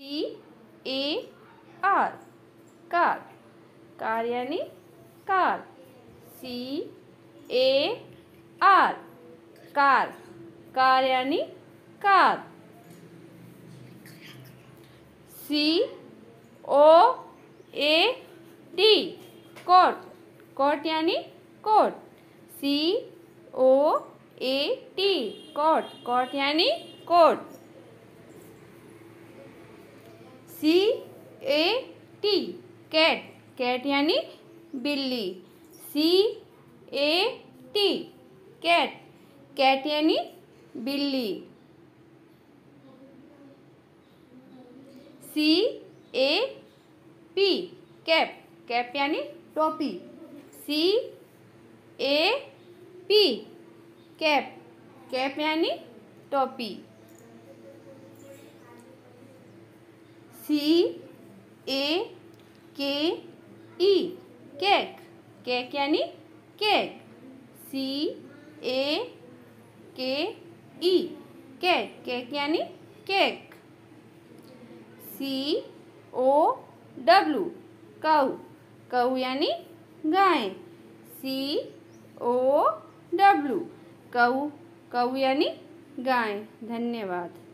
C, A R car. Car यानी car. C, A, R. Car. Car यानी car. C, O, A, T. Coat. Coat यानी coat. C, O, A, T. Coat. Coat यानी coat. C A T cat cat यानी बिल्ली। C A T cat cat यानी बिल्ली। C A P cap cap यानी टोपी। C A P cap cap यानी टोपी। C A K E cake cake यानी cake C A K E cake cake यानी cake C O W cow. Cow यानी गाय. सी O W cow. Cow यानी गाय. धन्यवाद.